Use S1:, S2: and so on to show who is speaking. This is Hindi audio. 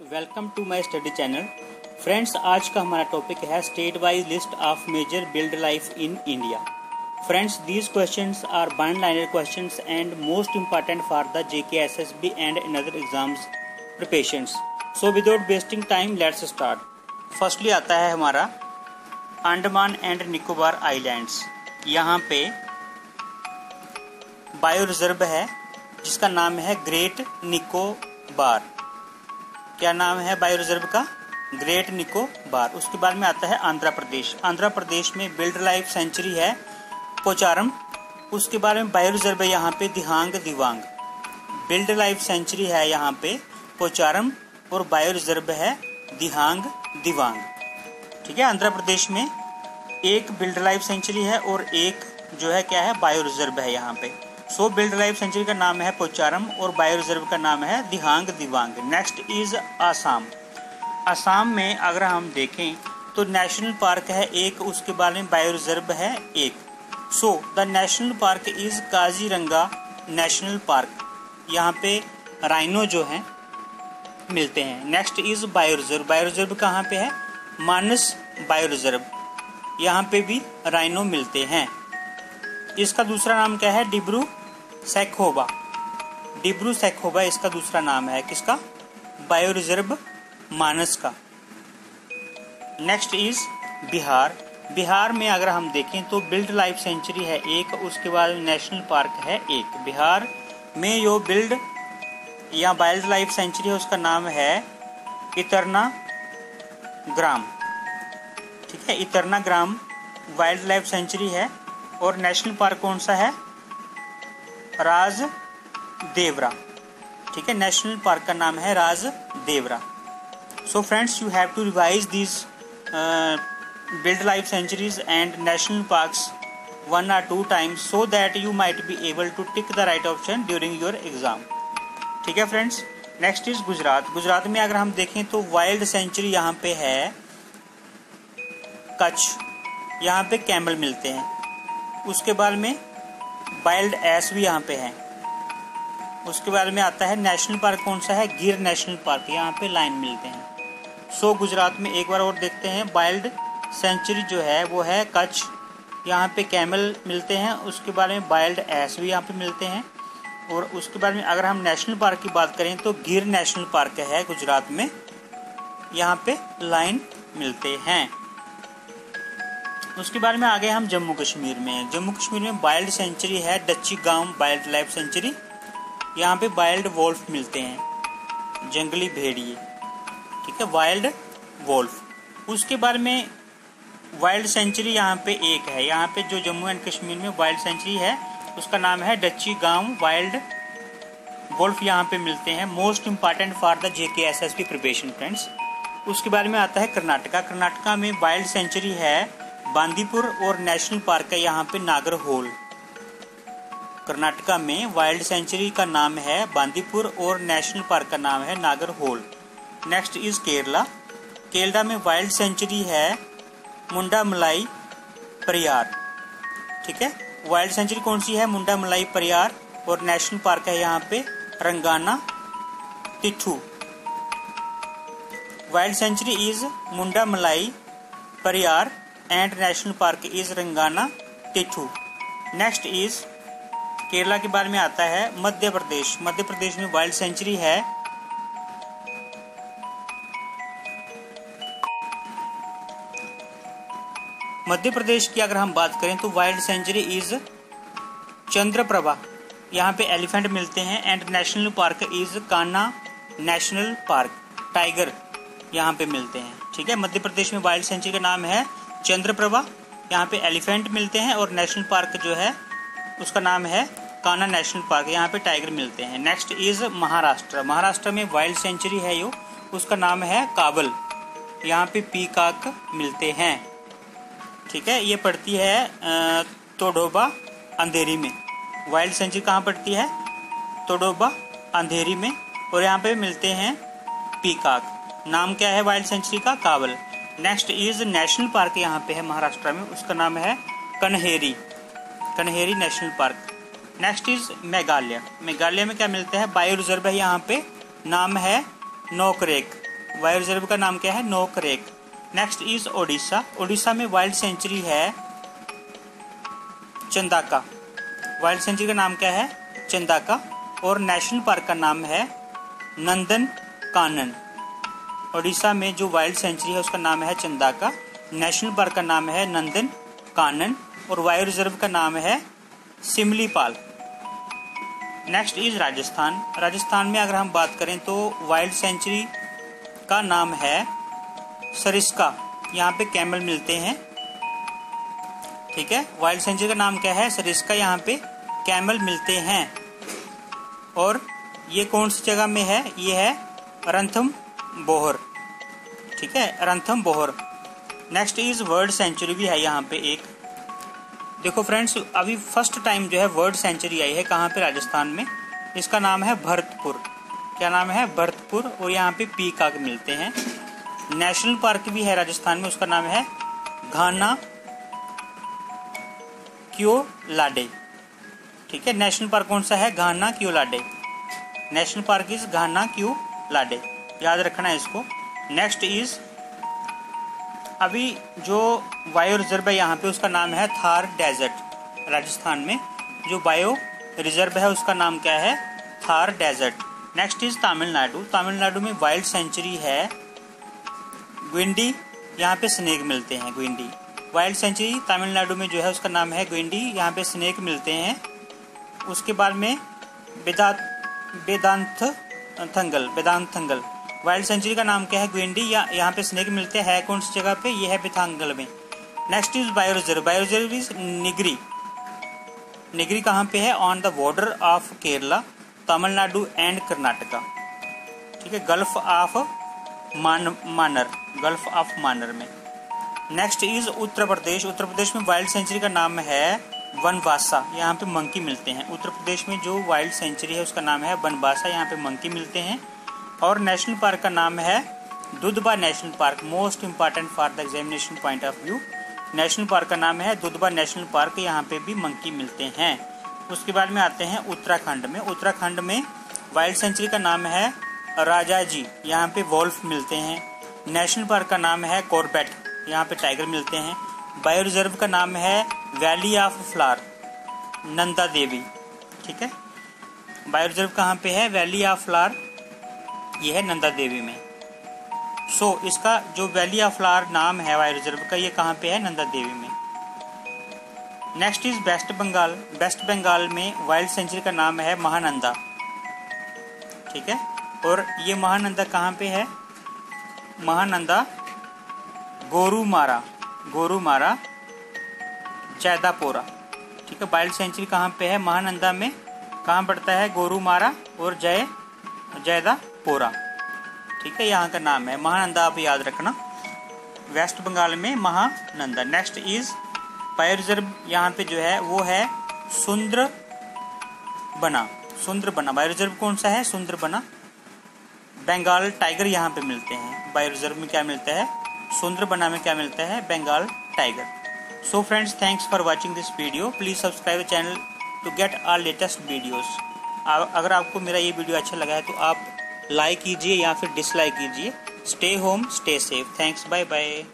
S1: Welcome to my study channel. Friends, आज का हमारा टॉपिक है state wise list of major wild life in India friends these questions are bind liner questions and most important for the JK SSB and another exams preparations so without wasting time let's start firstly आता है हमारा अंडमान एंड निकोबार आइलैंड्स यहाँ पे बायो रिज़र्व है, जिसका नाम है ग्रेट निकोबार क्या नाम है बायो रिज़र्व का? ग्रेट निकोबार उसके बाद में आता है आंध्र प्रदेश। आंध्र प्रदेश में बिल्ड लाइफ सेंचुरी है पोचारम। उसके बारे में बायो रिज़र्व है यहाँ पे Dihang Dibang. Wild life sanctuary है यहाँ पे पोचारम और बायो रिज़र्व है दिहांग दिवांग। ठीक है, आंध्र प्रदेश में एक बिल्ड लाइफ सेंचुरी है और एक जो है क्या है, बायो रिज़र्व है यहाँ पे। सो बिल्ड लाइफ सेंचुरी का नाम है पोचारम और बायो रिज़र्व का नाम है दिहांग दिवांग। नेक्स्ट इज़ आसाम आसाम में अगर हम देखें तो नेशनल पार्क है एक, उसके बारे में बायो रिज़र्व है एक। So the national park is Kaziranga national park यहाँ पे राइनो जो है, मिलते हैं। Next is bio reserve bio reserve कहाँ पे है? मानस बायो रिज़र्व यहाँ पे भी राइनो मिलते हैं। इसका दूसरा नाम क्या है? डिब्रू सैखोबा। डिब्रू सैखोबा इसका दूसरा नाम है। किसका? बायो रिज़र्व मानस का। Next is Bihar. बिहार में अगर हम देखें तो बिल्ड लाइफ सेंचुरी है एक, उसके बाद नेशनल पार्क है एक। बिहार में जो बिल्ड या वाइल्ड लाइफ सेंचुरी है, उसका नाम है इतरना ग्राम। ठीक है, इतरना ग्राम वाइल्ड लाइफ सेंचुरी है। और नेशनल पार्क कौन सा है? राज देवरा। ठीक है नेशनल पार्क का नाम है Raj Devra. So friends you have to revise this wild life sanctuaries and national parks one or two times so that you might be able to tick the right option during your exam ठीक है friends next is Gujarat Gujarat में अगर हम देखें तो वाइल्ड सेंचुरी यहाँ पे है। कच्छ। यहाँ पे कैमल मिलते हैं। उसके बाद में वाइल्ड एस भी यहाँ पे है। उसके बाद में आता है, नेशनल पार्क कौन सा है? गिर नेशनल पार्क, यहाँ पे लाइन मिलते हैं। सो, गुजरात में एक बार और देखते हैं। वाइल्ड सेंचुरी जो है, वो है कच्छ। यहाँ पे कैमल मिलते हैं। उसके बाद में वाइल्ड एस भी यहाँ पे मिलते हैं। और उसके बाद में अगर हम नेशनल पार्क की बात करें तो गिर नेशनल पार्क है गुजरात में। यहाँ पे लाइन मिलते हैं। उसके बाद में आगे हम जम्मू कश्मीर में जम्मू कश्मीर में वाइल्ड सेंचुरी है, डच्ची गाँव वाइल्ड लाइफ सेंचुरी। यहाँ पे वाइल्ड वोल्फ मिलते हैं। जंगली भेड़िए। ठीक है वाइल्ड वोल्फ। उसके बारे में वाइल्ड सेंचुरी यहाँ पे एक है। यहाँ पे जो जम्मू एंड कश्मीर में वाइल्ड सेंचुरी है, उसका नाम है डच्ची गाँव वाइल्ड वोल्फ यहाँ पे मिलते हैं। Most important for the J K S S P preparation friends. उसके बारे में आता है कर्नाटका। कर्नाटका में वाइल्ड सेंचुरी है बांदीपुर और नेशनल पार्क है यहाँ पे नागर होल। कर्नाटका में वाइल्ड सेंचुरी का नाम है बांदीपुर और नेशनल पार्क का नाम है नागर whole. Next is Kerala. Kerala में वाइल्ड सेंचुरी है मुंडा मलाई परियार ठीक है? वाइल्ड सेंचुरी कौन सी है? मुंडा मलाई परियार और नेशनल पार्क है यहाँ पे Ranganathittu wild sanctuary is Mudumalai Periyar and national park is Ranganathittu next is Kerala के बारे में आता है मध्य प्रदेश। मध्य प्रदेश में वाइल्ड सेंचुरी है। मध्य प्रदेश की अगर हम बात करें तो वाइल्ड सेंचुरी इज़ चंद्रप्रभा। यहाँ पे एलिफेंट मिलते हैं and national park is Kanha national park tiger यहाँ पे मिलते हैं। ठीक है? मध्य प्रदेश में वाइल्ड सेंचुरी का नाम है चंद्रप्रभा, यहाँ पे एलिफेंट मिलते हैं और नेशनल पार्क जो है, उसका नाम है काना नेशनल पार्क। यहाँ पे टाइगर मिलते हैं। Next is Maharashtra. महाराष्ट्र में वाइल्ड सेंचुरी है यो। उसका नाम है काबल यहाँ पे पीकाक मिलते हैं। ठीक है, ये पड़ती है तोडोबा, अंधेरी में। वाइल्ड सेंचुरी कहाँ पड़ती है? तोडोबा, अंधेरी में। और यहाँ पे मिलते हैं पीकाक। नाम क्या है वाइल्ड सेंचुरी का? काबल नेक्स्ट इज़ नेशनल पार्क यहाँ पे है महाराष्ट्र में, उसका नाम है Kanheri Kanheri national park next is Meghalaya. Meghalaya में क्या मिलता है? बायो रिज़र्व है यहाँ पे, नाम है नोकरेक. वायु रिज़र्व का नाम क्या है? नोकरेक. नेक्स्ट इज़ ओडिशा ओडिशा में वाइल्ड सेंचुरी है चंदाका. वाइल्ड सेंचुरी का नाम क्या है? चंदाका. और नेशनल पार्क का नाम है नंदन कानन ओडिशा में जो वाइल्ड सेंचुरी है, उसका नाम है चंदाका। नेशनल पार्क का नाम है नंदन, कानन और वायु रिज़र्व का नाम है सिमलीपाल नेक्स्ट इज़ राजस्थान। राजस्थान में अगर हम बात करें तो वाइल्ड सेंचुरी का नाम है सरिस्का। यहाँ पे कैमल मिलते हैं। ठीक है? वाइल्ड सेंचुरी का नाम क्या है? सरिस्का यहाँ पे कैमल मिलते हैं। और ये कौन सी जगह में है? ये है रंथम बोहर। ठीक है? Ranthambore. Next is world sanctuary भी है यहाँ पे एक। देखो फ्रेंड्स अभी फ़र्स्ट टाइम जो है वर्ल्ड सेंचुरी आई है कहाँ पे? राजस्थान में। इसका नाम है भरतपुर। क्या नाम है? भरतपुर। और यहाँ पे पी पीकाक मिलते हैं। नेशनल पार्क भी है राजस्थान में, उसका नाम है घाना क्यो लाडे। ठीक है? नेशनल पार्क कौन सा है? Ghana Keoladeo. National park is Ghana Keoladeo. याद रखना है इसको। नेक्स्ट इज़ अभी जो बायो रिज़र्व है यहाँ पे उसका नाम है थार डेजर्ट, राजस्थान में। जो बायो रिज़र्व है उसका नाम क्या है? Thar desert. Next is Tamil Nadu. Tamil Nadu में वाइल्ड सेंचुरी है। ग्विंडी यहाँ पे स्नेक मिलते हैं ग्विंडी वाइल्ड सेंचुरी तमिलनाडु में जो है उसका नाम है ग्विंडी यहाँ पे स्नेक मिलते हैं। उसके बाद में वेदांत थंगल वेदांत थंगल। वाइल्ड सेंचुरी का नाम क्या है? ग्वेंडी या यहाँ पे स्नेक मिलते हैं कौन सी जगह पे? ये है पिथांगल में। Next is bio reserve bio reserve is Nilgiri Nilgiri कहाँ पे है? On the border of Kerala Tamil Nadu and Karnataka ठीक है गल्फ ऑफ़ मान मानर गल्फ ऑफ़ मानर में। नेक्स्ट इज़ उत्तर प्रदेश उत्तर प्रदेश में वाइल्ड सेंचुरी का नाम है वनवासा यहाँ पे मंकी मिलते हैं। उत्तर प्रदेश में जो वाइल्ड सेंचुरी है, उसका नाम है वनवासा यहाँ पे मंकी मिलते हैं। और नेशनल पार्क का नाम है Dudhwa national park, most important for the examination point of view. National park का नाम है दुधबा नेशनल पार्क, यहाँ पे भी मंकी मिलते हैं। उसके बाद में आते हैं उत्तराखंड में। उत्तराखंड में वाइल्ड सेंचुरी का नाम है राजा जी, यहाँ पे वोल्फ मिलते हैं। नेशनल पार्क का नाम है कॉर्बेट, यहाँ पे टाइगर मिलते हैं। बायो रिज़र्व का नाम है valley of flower, Nanda Devi, ठीक है? बायो रिज़र्व कहाँ पे है? वैली ऑफ़ फ्लार ये है नंदा देवी में। सो so, इसका जो वैली ऑफ़ फ्लावर नाम है वायु रिज़र्व का ये कहाँ पे है? नंदा देवी में। Next is West Bengal West Bengal में वाइल्ड सेंचुरी का नाम है महानंदा। ठीक है? और ये महानंदा कहाँ पे है? महानंदा गोरुमारा गोरुमारा जैदापोरा। ठीक है? वाइल्ड सेंचुरी कहाँ पे है? महानंदा में। कहाँ पड़ता है? गोरुमारा और जय जैदा पोरा। ठीक है, यहाँ का नाम है महानंदा, आप याद रखना। वेस्ट बंगाल में Mahananda. Next is bio reserve यहाँ पे जो है, वो है सुंदर बना सुंदर बना बायो रिज़र्व कौन सा है? सुंदर बना बंगाल टाइगर यहाँ पे मिलते हैं। बायो रिज़र्व में क्या मिलता है? सुंदर बना में क्या मिलता है? Bengal tiger so friends thanks for watching this video please subscribe channel to get our latest videos अगर आपको मेरा ये वीडियो अच्छा लगा है तो आप लाइक कीजिए या फिर डिसलाइक कीजिए। Stay home stay safe thanks bye bye